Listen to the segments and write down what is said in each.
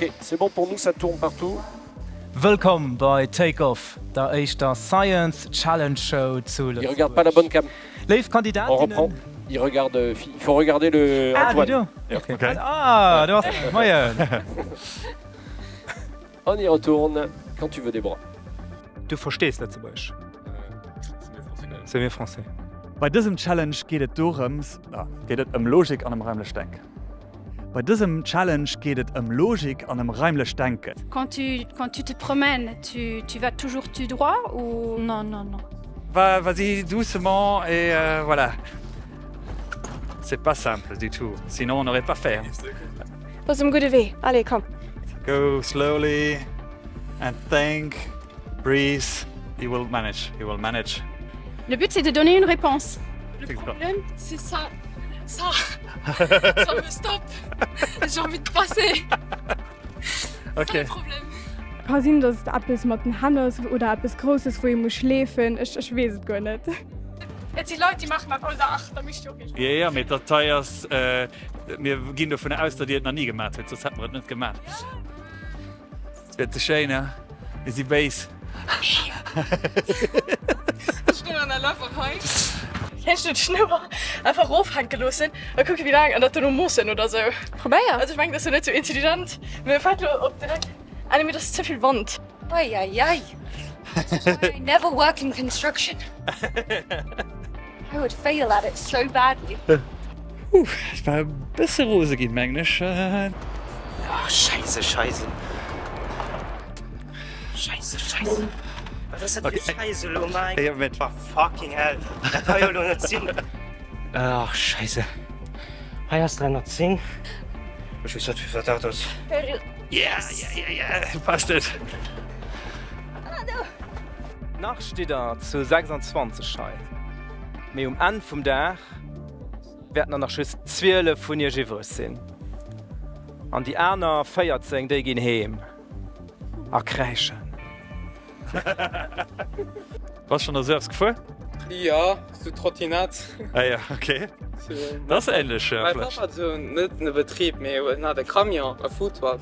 Ok, c'est bon pour nous, ça tourne partout. Willkommen bei Takeoff, der echter Science Challenge Show zu Il regarde pas la bonne cam. Live-Kandidat. On reprend. Il regarde. euh, Il faut regarder le Ah, Antoine. du. Ok. Okay. Ah, du hast Moin. On y retourne quand tu veux, Déborah. Du verstehst Lettzeburg. C'est mir français. Bei diesem Challenge geht es darum, ah, geht es um Logik an einem räumlichen Denken. Bei diesem Challenge geht es um Logik einem räumlichen Denken. Quand tu, quand tu te promènes, tu, tu vas toujours tout droit ou... Non, non, non. Va- Vas-y doucement et euh, voilà. C'est pas simple du tout, sinon on n'aurait pas fait. hein. Was im gute Weh. Allez, komm. Go slowly and think, breathe. You will manage, you will manage. Le but, c'est de donner une réponse. Quoi? problème, c'est ça. Ça. ça me stoppe. J'ai envie de passer. Ok. C'est le problème. Kann sein, dass es etwas mit dem Hannes oder etwas Großes, wo ich muss schläfen. Ich, ich weiß es gar nicht. Jetzt die Leute, die machen das alle acht, da mich okay. Ja, ja, mit der Tires, äh, wir gehen davon aus, dass die das noch nie gemacht hat, sonst hätten wir das nicht gemacht. Es wird zu schön, ja? Ist die Base. Schnell an der Läuferei. Kennst den Schnurr? Einfach raufhängen gelassen und gucken, wie lange, und dass du noch musst oder so. Probier. Also ich meine, das ist nicht so intelligent. Mir fällt nur auf direkt, eine mir das zu viel Wand. Ay, ay, ay. I never work in construction. I would fail at it so badly. Es war ein bisschen rosig in Englisch. Ach, scheiße, scheiße. Scheiße, scheiße. Was ist das Okay. für Scheiße, oh mein ja, mit. Gott. Fucking hell. Das kann ja doch nicht sein. Ach, scheiße. Hi, hast 310. Ich weiß nicht, wie viel das ist. Ja, ja, ja, ja, passt nicht. Nach steht er zu 26 Schei. Me um an vum Dach werden er nach schüss 12 vun ihr Givers sinn. An die Äner feiert seng déi gin heem. A krächen. Was schon selbst gefühl? Ja, so Trottinat. Ah ja, okay. Das ist ähnlich, ja. Mein vielleicht. Papa hat so net einen Betrieb mehr na der Kamion a Football.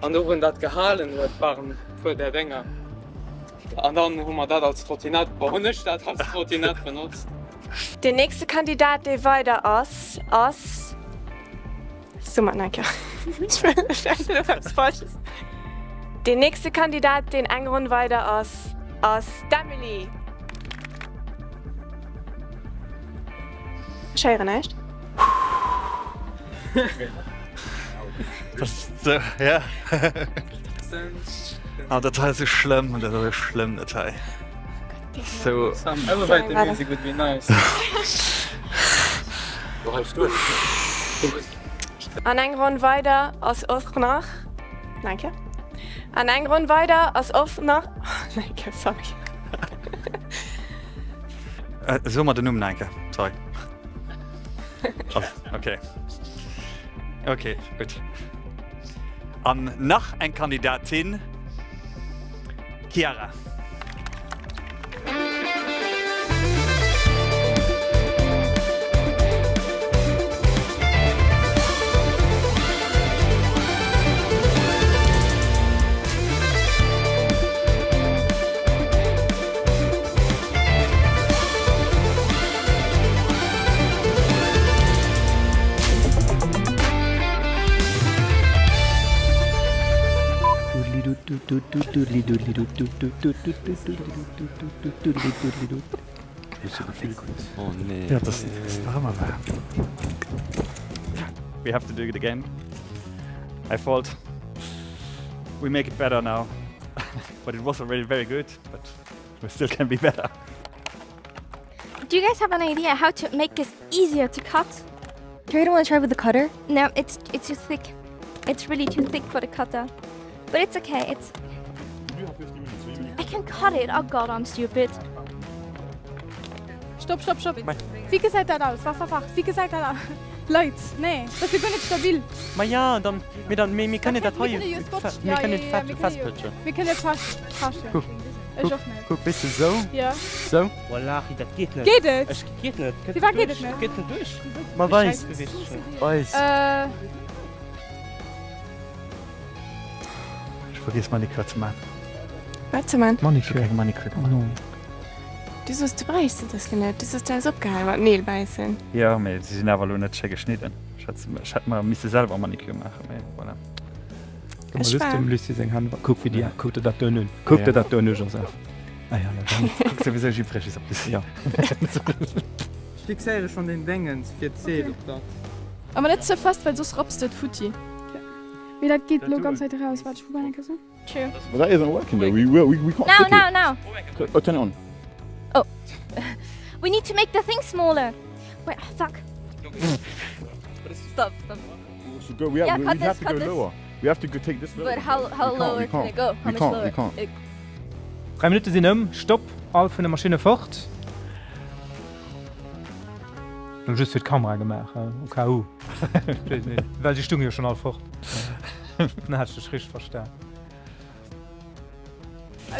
An wo dat gehalen huet waren vor der Dinger. An dann hummer dat als Trottinat behunnecht als Trottinat benutzt. Der nächste Kandidat, der weiter aus, aus. So, man, danke. Ich will nicht, was Falsches. Der nächste Kandidat, den einen Rund weiter aus, aus Damily. Schere nicht? Das, so, ja. Aber der Teil ist so schlimm und das ist schlimm, der Teil. So. Elevator music would be nice. Du halst durch. An einen Rund weiter aus Offenach. Danke. An einen Rund weiter aus Offenach. Danke, sorry. Äh, so mal den Namen danke. Sorry. Oh, okay. Okay, gut. An nach ein Kandidatin Chiara. Oh nee. Ja, das, das war immer wahr. We have to do it again. I thought we make it better now. but it was already very good, but we still can be better. Do you guys have an idea how to make this easier to cut? Do you want to try with the cutter? No, it's it's too thick. It's really too thick for the cutter. But it's okay. It's. I can cut it. Oh god, I'm stupid. Stopp, stopp, stopp. Wie gesagt das aus? Was einfach? Wie gesagt das aus? Leute, nee, das ist gar nicht stabil. Ma ja, dann, wir, dann, wir, wir können das heute. Gott- Wir können das können festpitchen. Wir können fast fast. Guck, Ich nicht. guck, bist du so? Ja. So? Wallahi, das geht nicht. Geht es? Es geht nicht. Wie war geht es nicht? Geht nicht durch. Man weiß. Weiß. Äh, vergiss Maniküre zu machen. Warte mal. Maniküre. Maniküre. Du sollst du brauchst das genau. Das ist das abgehalten, was Neil beißen. Ja, aber sie sind aber nicht schön geschnitten. Ich hätte, ich hätte mal müsste selber Maniküre machen. aber Voilà. Ich war- Guck wie die guck dir dat dünn guck Ja. dir dat dünn ah, Ah ja, dann guck sowieso Gypfrisch ist auf das. Ja. Fixéiere schon den Dengens fir Zeel op dat. Aber nicht so fast, weil sonst robst du das Futti. Wie das geht nur ganz weit raus. Warte, ich probiere eine Kasse. Tschö. But that isn't working though. We, we, we can't Now, click now, it. now. Oh, turn it on. Oh. We need to make the thing smaller. Wait, fuck. Stop, stop. So go, we have, Yeah, we, cut we this, have to cut go this. lower. We have to go take this lower. But how, how can't, lower can it go? How we much can't, lower? We can't. Uh, Drei Minuten sinn ëm Stopp all vun der Maschine fort. Und just fir d Kamera gemacht KU Well die Stunge schon all fort. Na hat du rich verstärkt.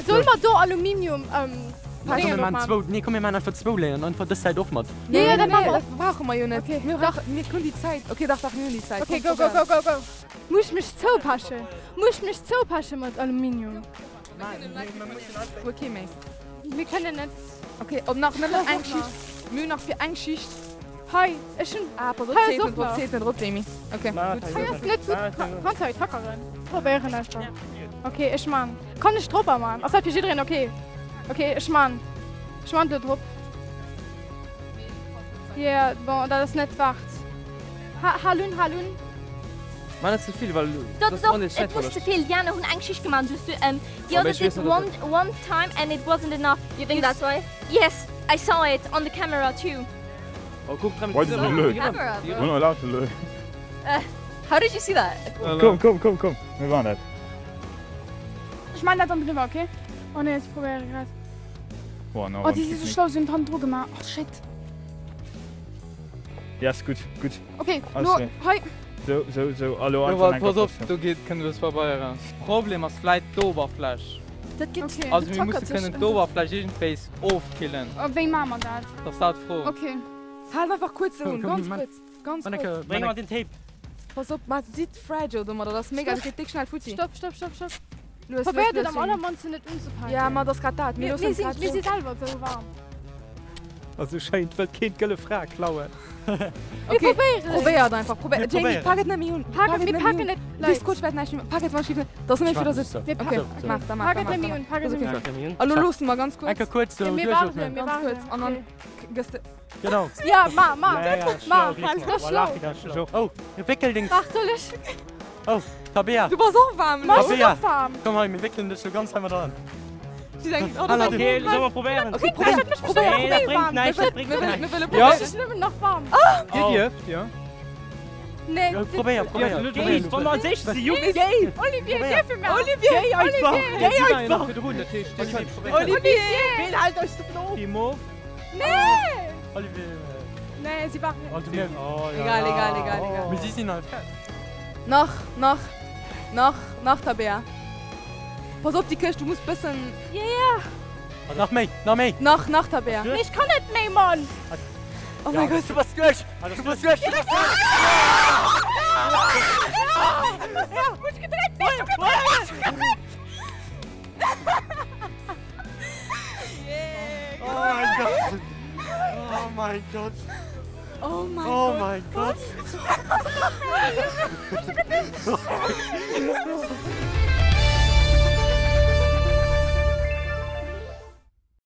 Soll man da Aluminium ähm, wir noch machen machen? zwei- Nee, komm, wir machen einfach zwei Lehren und von das Zeit auch mal. Ja, ja, dann machen wir. das brauchen wir ja nicht. Okay, wir, doch. wir können die Zeit. Okay, doch, doch, nur die Zeit. Okay, go, go, go, go, go. Muss ich mich zupassen? Muss ich mich zupassen mit Aluminium? Okay, Mei. Wir können nicht. Okay, ob noch nicht Doch, ein. Schicht. Mühe noch für ein Schicht. Hi, ich schon. Ah, auf, Hi, zählt nicht nicht drauf, Jamie. Okay. Hi, ist nicht gut. Kannst du heute Hackerin? Probieren einfach. Okay, ich mann. Kann ich drüber, Mann? Also, für jeden okay. Okay, ich mann. Ich mann da drauf. Ja, bon, das ist nicht wacht. Ha Hallun, Hallun. Man, das ist zu viel, weil Doch, das doch, ohne it was zu viel. Jana hun Angst gemacht. Just, um, the Aber other ich did nicht, one, one time and it wasn't enough. You think that's why? Yes, I saw it on the camera too. Oh, guck, dran mit Why did dieser- you look? Camera, bro. We're not allowed to look. Uh, how did you see that? Come, come, come, come. Move on, Dad. Ich mann das dann drüber, okay? Oh ne, jetzt probiere ich gerade. Well, no Oh, die sind so schlau, sind Hand drüber gemacht. Oh, shit. Yes, good, good. Okay, Alles nur, hi. So, so, so, hallo, Ja, einfach aber ein pass auf, du geht können das vorbei raus. Problem ist vielleicht die Oberfläche. Das geht. Okay. Also das wir müssen können die Oberfläche irgendwie aufkillen. Oh, wen machen wir das? Das ist halt froh. Okay. Halt einfach kurz Komm, ganz Mann. kurz. Ganz Manneke, kurz. bring mal den Tape. Pass auf, man sieht fragile, du, Mann, das ist mega, das geht dick schnell Fuzzi. Stopp, stopp, stopp, stopp. Das los, am Junge. allermann nicht umzupacken. Ja, man, das gerade da. Wir, sind, wir sind selber so warm. Also scheint wird kind gëlle Fra klaue. Okay, das einfach. Jamie, probieren. pack es nicht mehr unten. Packen, wir packen nicht Das ist nicht mehr. Pack es mal schief. Das ist nicht wieder so. Wir Okay, mach, da mach, mach. nicht okay. nicht. Hallo, los, mal ganz kurz. Einfach kurz so. Und dann du. Genau. Ja, wieder. Oh, ihr Wickelding. Ach, soll ich? Oh, Tabea. Du warst auch warm, du? Komm mal, wir wickeln das so ganz einmal dran. Die denken, oh, okay, gut. sollen wir probieren? Okay, Das probier. hat mich Probier, Nee, das probier bringt warm. nichts, Wir das bringt Wir nichts. wollen- wir wollen Ja. probieren. Das ist nicht noch warm. Dürft, ja. Nee, Ja, das- probier, Geh, du- von mal 60, Junge. Olivier, geh für mich. Olivier, einfach. Geh einfach. Olivier. Olivier, wen halt euch so doof? Timo. Nee. Olivier. Nee, sie machen mir. Oh. Egal, egal, egal, egal. Wir sind halt Noch, noch, noch, noch Tabea. Pass auf die Kirche, du musst bisschen. Ja, ja. Nach mir, nach mir. Noch, noch Tabea. Ich kann nicht mehr, Mann. Oh mein Gott. Du warst durch. Du warst durch. Du warst durch. Ja, gut gedreht, nicht so gedreht. Oh mein Gott. Oh mein Gott. Oh mein Oh Gott. mein Gott.